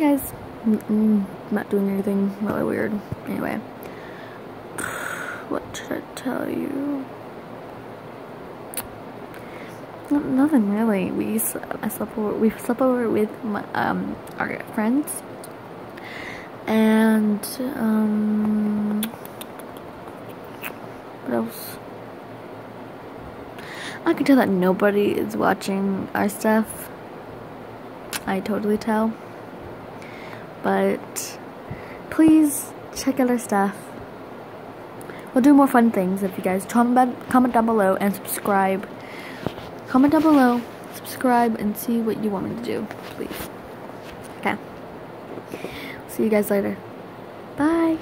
guys, mm, not doing anything really weird. Anyway, what should I tell you? Nothing really. We I slept over. We slept over with my, um our friends, and um what else? I can tell that nobody is watching our stuff. I totally tell but please check out our stuff. We'll do more fun things if you guys comment, comment down below and subscribe. Comment down below, subscribe, and see what you want me to do, please. Okay. See you guys later. Bye.